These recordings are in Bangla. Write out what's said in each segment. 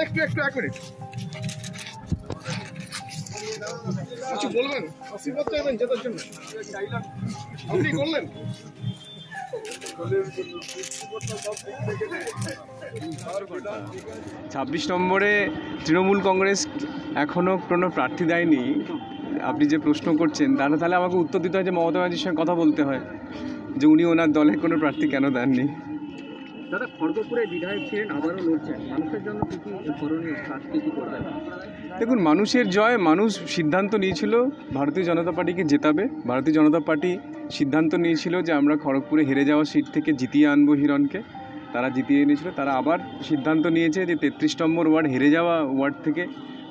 একটু একটু এক মিনিট কিছু বলবেন জেতার জন্য আপনি করলেন ছাব্বিশ নম্বরে তৃণমূল কংগ্রেস এখনও কোনো প্রার্থী দেয়নি আপনি যে প্রশ্ন করছেন তাহলে তাহলে আমাকে উত্তর দিতে হয় যে মমতা ব্যানার্জির সঙ্গে কথা বলতে হয়। যে উনি ওনার দলের কোনো প্রার্থী কেন দেননি? দাদা খড়গপুরে বিধায়ক ছিলেন আবারও লড়ছেন। মানুষের জন্য কি কি করণীয়? কাজ কি কি করবেন? দেখুন মানুষের জয় মানুষ সিদ্ধান্ত নিয়েছিল ভারতীয় জনতা পার্টিকে জেতাবে। ভারতীয় জনতা পার্টি সিদ্ধান্ত নিয়েছিল যে আমরা খড়গপুরে হেরে যাওয়া সিট থেকে জিতিয়ে আনব হিরণকে। তারা জিতিয়ে এনেছিল তারা আবার সিদ্ধান্ত নিয়েছে যে তেত্রিশ নম্বর ওয়ার্ড হেরে যাওয়া ওয়ার্ড থেকে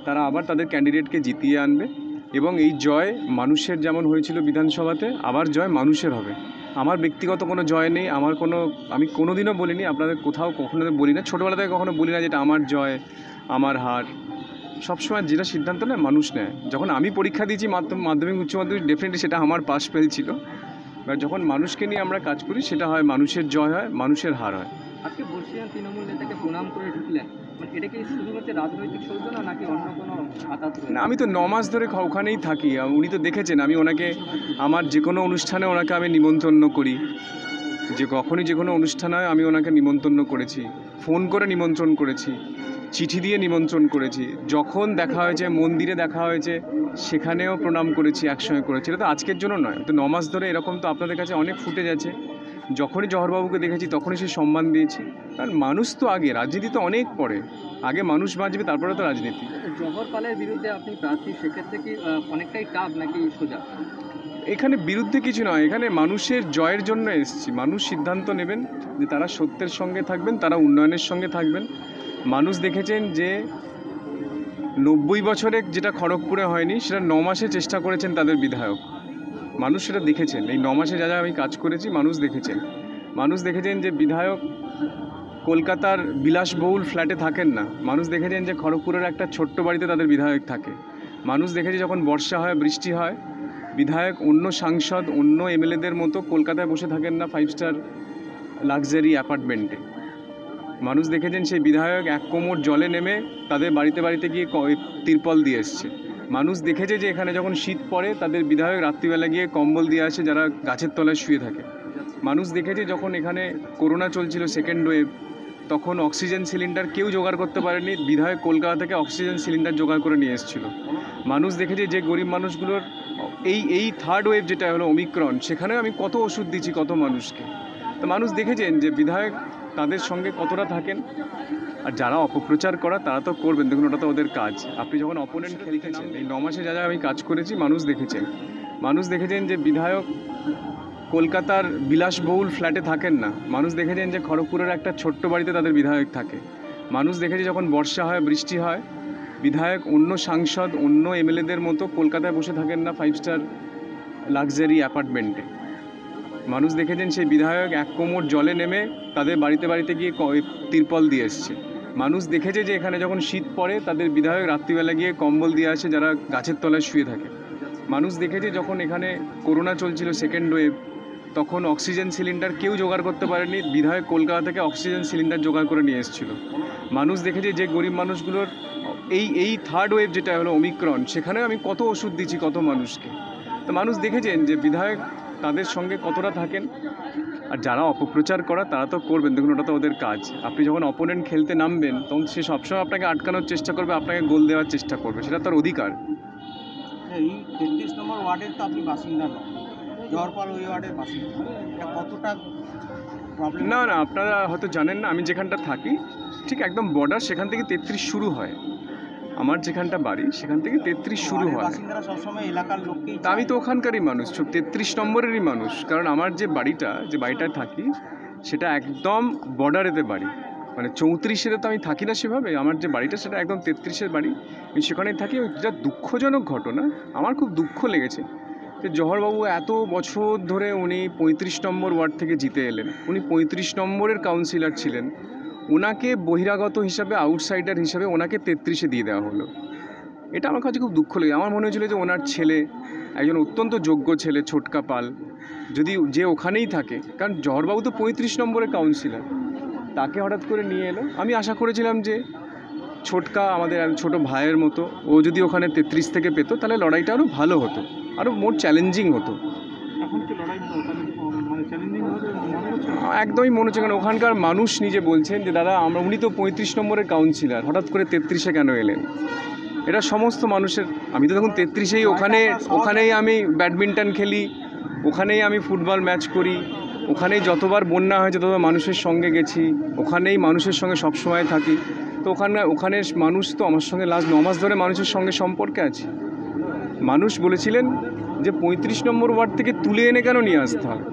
তারা আবার তাদের ক্যান্ডিডেটকে জিতিয়ে আনবে। এবং এই জয় মানুষের যেমন হয়েছিল বিধানসভাতে, আবার জয় মানুষের হবে। আমার ব্যক্তিগত কোনো জয় নেই, আমার কোনো, আমি কোনোদিনও বলিনি, আপনাদের কোথাও কখনো বলি না, ছোটোবেলা থেকে কখনো বলি না যেটা আমার জয়, আমার হার। সবসময় যেটা সিদ্ধান্ত নেয়, মানুষ নেয়। যখন আমি পরীক্ষা দিয়েছি মাধ্যম, মাধ্যমিক, উচ্চ মাধ্যমিক ডেফিনেটলি সেটা আমার পাস ফেল ছিল। এবার যখন মানুষকে নিয়ে আমরা কাজ করি, সেটা হয় মানুষের জয় হয়, মানুষের হার হয়। আজকে বর্ষিয়ান তৃণমূল নেতাকে প্রণাম করে ঢুকলেন। মানে না, আমি তো ন মাস ধরে ওখানেই থাকি। উনি তো দেখেছেন, আমি ওনাকে, আমার যে কোনো অনুষ্ঠানে ওনাকে আমি নিমন্ত্রণ করি। যে কখনই যে কোনো অনুষ্ঠান হয় আমি ওনাকে নিমন্ত্রণ করেছি। ফোন করে নিমন্ত্রণ করেছি, চিঠি দিয়ে নিমন্ত্রণ করেছি। যখন দেখা হয়েছে, মন্দিরে দেখা হয়েছে, সেখানেও প্রণাম করেছি, একসঙ্গে করেছি। এটা তো আজকের জন্য নয়, তো ন মাস ধরে এরকম তো আপনাদের কাছে অনেক ফুটেজ আছে। যখনই জহরবাবুকে দেখেছি তখনই সে সম্মান দিয়েছি। কারণ মানুষ তো আগে রাজনীতি তো অনেক পরে। আগে মানুষ বাঁচবে তারপরে তো রাজনীতি। জহর পালের বিরুদ্ধে আপনি প্রার্থী সেক্ষেত্রে কি অনেকটাই টাফ নাকি সোজা? এখানে বিরুদ্ধে কিছু নয় এখানে মানুষের জয়ের জন্য এসেছি। মানুষ সিদ্ধান্ত নেবেন যে তারা সত্যের সঙ্গে থাকবেন তারা উন্নয়নের সঙ্গে থাকবেন। মানুষ দেখেছেন যে নব্বই বছরে যেটা খড়গপুরে হয়নি সেটা ন মাসে চেষ্টা করেছেন তাদের বিধায়ক। মানুষ সেটা দেখেছেন। এই ন মাসে যা যা আমি কাজ করেছি, মানুষ দেখেছেন। মানুষ দেখেছেন যে বিধায়ক কলকাতার বিলাসবহুল ফ্ল্যাটে থাকেন না। মানুষ দেখেছেন যে খড়গপুরের একটা ছোট্ট বাড়িতে তাদের বিধায়ক থাকে। মানুষ দেখেছে যখন বর্ষা হয়, বৃষ্টি হয়, বিধায়ক অন্য সাংসদ, অন্য এমএলএদের মতো কলকাতায় বসে থাকেন না ফাইভ স্টার লাক্সারি অ্যাপার্টমেন্টে মানুষ দেখেছেন সেই বিধায়ক এক কোমর জলে নেমে তাদের বাড়িতে বাড়িতে গিয়ে তিরপল দিয়ে এসছে। মানুষ দেখেছে যে এখানে যখন শীত পড়ে, তাদের বিধায়ক রাত্রিবেলা গিয়ে কম্বল দিয়ে আসে, যারা গাছের তলায় শুয়ে থাকে। মানুষ দেখেছে যখন এখানে করোনা চলছিল সেকেন্ড ওয়েভ তখন অক্সিজেন সিলিন্ডার কেউ জোগাড় করতে পারেনি। বিধায়ক কলকাতা থেকে অক্সিজেন সিলিন্ডার জোগাড় করে নিয়ে এসেছিল। মানুষ দেখেছে যে গরিব মানুষগুলোর, এই এই থার্ড ওয়েভ যেটা হলো অমিক্রণ সেখানেও আমি কত ওষুধ দিচ্ছি কত মানুষকে। তো মানুষ দেখেছেন যে বিধায়ক তাদের সঙ্গে কতটা থাকেন। আর যারা অপপ্রচার করা তারা তো করবেন। দেখুন ওটা তো ওদের কাজ। আপনি যখন অপোনেন্ট খেলতেছেন এই ন মাসে যা যা আমি কাজ করেছি মানুষ দেখেছেন। মানুষ দেখেছেন যে বিধায়ক কলকাতার বিলাসবহুল ফ্ল্যাটে থাকেন না। মানুষ দেখেছেন যে খড়গপুরের একটা ছোট্ট বাড়িতে তাদের বিধায়ক থাকে। মানুষ দেখেছে যখন বর্ষা হয় বৃষ্টি হয় বিধায়ক অন্য সাংসদ অন্য এমএলএদের মতো কলকাতায় বসে থাকেন না ফাইভ স্টার লাক্সারি অ্যাপার্টমেন্টে মানুষ দেখেছেন সেই বিধায়ক এক কোমর জলে নেমে তাদের বাড়িতে বাড়িতে গিয়ে তিরপল দিয়ে এসছে। মানুষ দেখেছে যে এখানে যখন শীত পড়ে, তাদের বিধায়ক রাত্রিবেলা গিয়ে কম্বল দিয়ে আসে যারা গাছের তলায় শুয়ে থাকে। মানুষ দেখেছে যখন এখানে করোনা চলছিল সেকেন্ড ওয়েভ তখন অক্সিজেন সিলিন্ডার কেউ জোগাড় করতে পারেনি, বিধায়ক কলকাতা থেকে অক্সিজেন সিলিন্ডার জোগাড় করে নিয়ে এসেছিল। মানুষ দেখেছে যে গরিব মানুষগুলোর এই এই থার্ড ওয়েভ যেটা হলো অমিক্রণ সেখানেও আমি কত ওষুধ দিচ্ছি কত মানুষকে। তো মানুষ দেখেছেন যে বিধায়ক তাদের সঙ্গে কতটা থাকেন? আর যারা অপপ্রচার করা তারা তো করবেন। দেখুন ওটা তো ওদের কাজ। আপনি যখন অপোনেন্ট খেলতে নামবেন তখন সে সবসময় আপনাকে আটকানোর চেষ্টা করবে আপনাকে গোল দেওয়ার চেষ্টা করবে। সেটা তার অধিকার। এই তেত্রিশ নম্বর ওয়ার্ডের তো আপনি বাসিন্দা নন। জহরপাল ওই ওয়ার্ডের বাসিন্দা। এটা কতটা প্রবলেম না না আপনারা হয়তো জানেন না আমি যেখানটা থাকি ঠিক একদম বর্ডার সেখান থেকে তেত্রিশ শুরু হয়। আমার যেখানটা বাড়ি সেখান থেকে তেত্রিশ শুরু হয়। তা আমি তো ওখানকারই মানুষ তেত্রিশ নম্বরেরই মানুষ। কারণ আমার যে বাড়িটা যে বাড়িটায় থাকি সেটা একদম বর্ডারেতে বাড়ি। মানে চৌত্রিশেতে তো আমি থাকি না সেভাবে আমার যে বাড়িটা সেটা একদম তেত্রিশের বাড়ি। আমি সেখানেই থাকি যা দুঃখজনক ঘটনা আমার খুব দুঃখ লেগেছে যে জহরবাবু এত বছর ধরে উনি পঁয়ত্রিশ নম্বর ওয়ার্ড থেকে জিতে এলেন। উনি পঁয়ত্রিশ নম্বরের কাউন্সিলর ছিলেন। ওনাকে বহিরাগত হিসাবে আউটসাইডার হিসাবে ওনাকে তেত্রিশে দিয়ে দেওয়া হলো। এটা আমার কাছে খুব দুঃখ লেগে আমার মনে হয়েছিল যে ওনার ছেলে একজন অত্যন্ত যোগ্য ছেলে, ছোটকা পাল। যদি যে ওখানেই থাকে, কারণ জহরবাবু তো পঁয়ত্রিশ নম্বরের কাউন্সিলর তাকে হঠাৎ করে নিয়ে এলো। আমি আশা করেছিলাম যে ছোটকা আমাদের ছোট ভাইয়ের মতো, ও যদি ওখানে তেত্রিশ থেকে পেতো, তাহলে লড়াইটা আরও ভালো হতো আরও মোর চ্যালেঞ্জিং হতো এখন কি লড়াই মানে চ্যালেঞ্জিং হবে মনে হচ্ছে একদমই মনে হচ্ছে কারণ ওখানকার মানুষ নিজে বলছেন যে, দাদা, আমরা উনি তো পঁয়ত্রিশ নম্বরের কাউন্সিলর হঠাৎ করে তেত্রিশে কেন এলেন? এটা সমস্ত মানুষের, আমি তো তখন তেত্রিশেই ওখানে, ওখানেই আমি ব্যাডমিন্টন খেলি, ওখানেই আমি ফুটবল ম্যাচ করি, ওখানেই যতবার বন্যা হয়েছে ততবার মানুষের সঙ্গে গেছি, ওখানেই মানুষের সঙ্গে সবসময় থাকি। তো ওখানে ওখানে মানুষ তো আমার সঙ্গে লাস্ট ন মাস ধরে মানুষের সঙ্গে সম্পর্কে আছে। মানুষ বলেছিলেন যে, পঁয়ত্রিশ নম্বর ওয়ার্ড থেকে তুলে এনে কেন নিয়ে আসতে হবে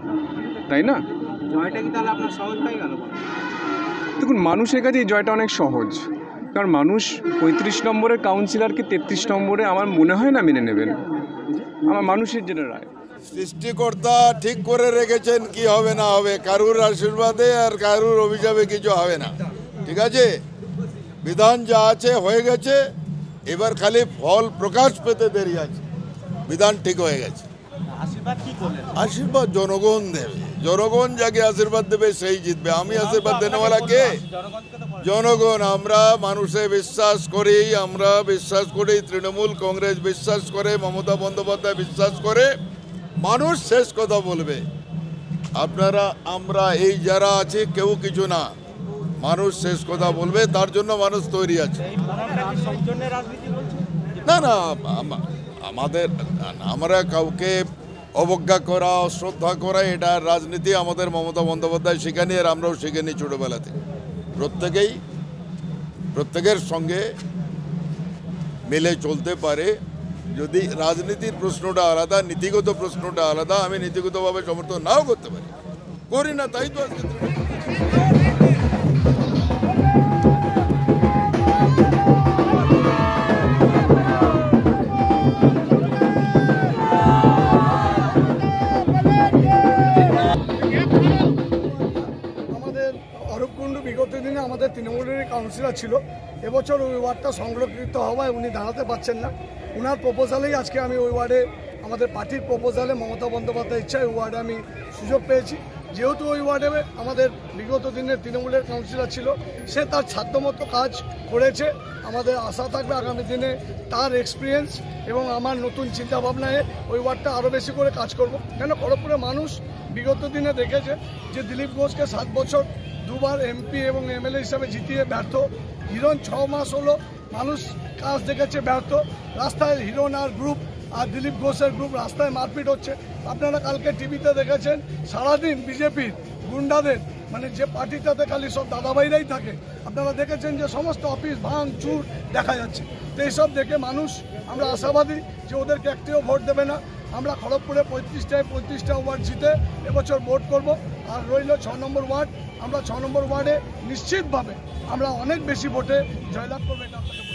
তাই না? জয়টা কি তাহলে আপনার সহজ হয়ে গেল দেখুন মানুষের কাছে এই জয়টা অনেক সহজ। কারণ মানুষ পঁয়ত্রিশ নম্বরের কাউন্সিলরকে তেত্রিশ নম্বরে আমার মনে হয় না মেনে নেবেন। আমার মানুষের যেটা রায়। সৃষ্টিকর্তা ঠিক করে রেখেছেন কি হবে না হবে। কারুর আশীর্বাদে আর কারুর অভিশাপে কিছু হবে না। ঠিক আছে? বিধান যা আছে হয়ে গেছে। এবার খালি ফল প্রকাশ পেতে দেরি আছে। বিধান ঠিক হয়ে গেছে। আশীর্বাদ জনগণ দেবে। জনগণ যাকে আশীর্বাদ দেবে সেই জিতবে। আমি আশীর্বাদ দেনেওয়ালা কে? জনগণ আমরা মানুষে বিশ্বাস করি আমরা বিশ্বাস করি তৃণমূল কংগ্রেস বিশ্বাস করে মমতা বন্দ্যোপাধ্যায় বিশ্বাস করে মানুষ শেষ কথা বলবে। আপনারা আমরা এই যারা আছে কেউ কিছু না। মানুষ শেষ কথা বলবে তার জন্য মানুষ তৈরি আছে। না না আম- আমাদের আমরা কাউকে অবজ্ঞা করা, অশ্রদ্ধা করা, এটা রাজনীতি, আমাদের মমতা বন্দ্যোপাধ্যায় শেখানি আর আমরাও শিখেনি ছোটোবেলা থেকে প্রত্যেকেই, প্রত্যেকের সঙ্গে মিলে চলতে পারে। যদি রাজনীতির প্রশ্নটা আলাদা, নীতিগত প্রশ্নটা আলাদা, আমি নীতিগতভাবে সমর্থন নাও করতে পারি। করি না, তাই তো আজকে আমাদের কাউন্সিলর ছিল। এবছর ওই ওয়ার্ডটা সংরক্ষিত হওয়ায় উনি দাঁড়াতে পারছেন না। ওনার প্রপোজালেই আজকে আমি ওই ওয়ার্ডে, আমাদের পার্টির প্রপোজালে মমতা বন্দ্যোপাধ্যায় ইচ্ছায় ওই ওয়ার্ডে আমি সুযোগ পেয়েছি। যেহেতু ওই ওয়ার্ডে আমাদের বিগত দিনের তৃণমূলের কাউন্সিলর ছিল, সে তার সাধ্যমতো কাজ করেছে। আমাদের আশা থাকবে আগামী দিনে তার এক্সপিরিয়েন্স এবং আমার নতুন চিন্তাভাবনায় ওই ওয়ার্ডটা আরও বেশি করে কাজ করব। কেন? খড়গপুরের মানুষ বিগত দিনে দেখেছে যে দিলীপ ঘোষকে সাত বছর দুবার এমপি এবং এমএলএ হিসাবে জিতিয়ে ব্যর্থ। হিরণ ছ মাস হলো, মানুষ কাজ দেখেছে ব্যর্থ। রাস্তায় হিরণ আর গ্রুপ আর দিলীপ ঘোষের গ্রুপ রাস্তায় মারপিট হচ্ছে। আপনারা কালকে টিভিতে দেখেছেন, সারাদিন বিজেপির গুন্ডাদের মানে যে পার্টিটাতে খালি সব দাদাভাইরাই থাকে, আপনারা দেখেছেন যে সমস্ত অফিস ভাঙ, চুর দেখা যাচ্ছে। তো এইসব দেখে মানুষ, আমরা আশাবাদী যে ওদেরকে একটিও ভোট দেবে না। আমরা খড়গপুরে পঁয়ত্রিশটায় পঁয়ত্রিশটা ওয়ার্ড জিতে এবছর ভোট করব আর রইল ছ নম্বর ওয়ার্ড আমরা ছ নম্বর ওয়ার্ডে নিশ্চিতভাবে আমরা অনেক বেশি ভোটে জয়লাভ করব, এটা।